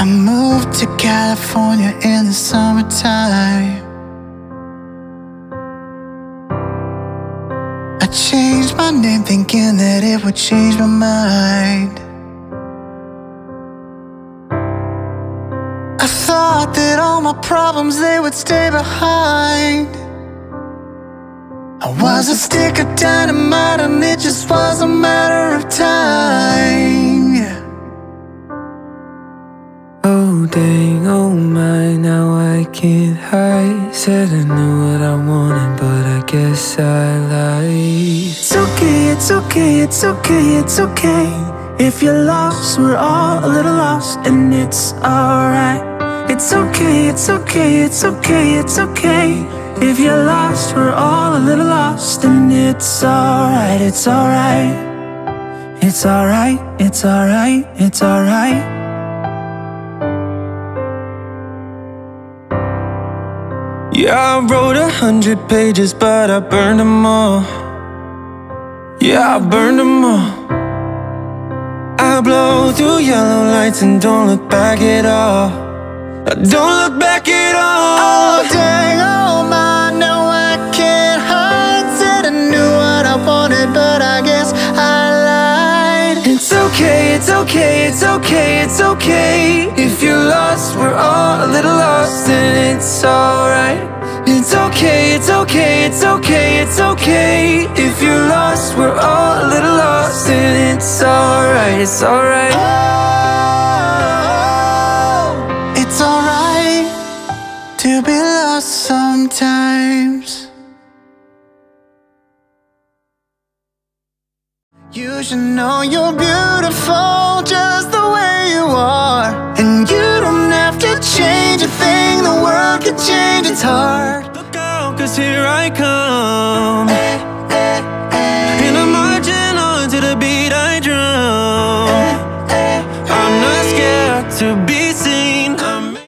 I moved to California in the summertime. I changed my name thinking that it would change my mind. I thought that all my problems they would stay behind. I was a stick of dynamite and it just Oh dang, oh my, now I can't hide. Said I knew what I wanted, but I guess I lied. It's okay, it's okay, it's okay, it's okay. If you're lost, we're all a little lost And it's alright. It's okay, it's okay, it's okay, it's okay. If you're lost, we're all a little lost And it's alright, it's alright. It's alright, it's alright, it's alright Yeah, I wrote a hundred pages, but I burned them all. Yeah, I burned them all. I blow through yellow lights and don't look back at all. I don't look back at all. Oh dang, oh my, no I can't hide. Said I knew what I wanted, but I guess I lied. It's okay, it's okay, it's okay, it's okay. If you're lost, we're all a little lost and it's alright It's okay, it's okay, it's okay, it's okay If you're lost, we're all a little lost and it's alright, it's alright Oh, it's alright to be lost sometimes. You should know you're beautiful just the way you are. Its hard Look out, cause here I come. And I'm marching on to the beat I drum. I'm not scared to be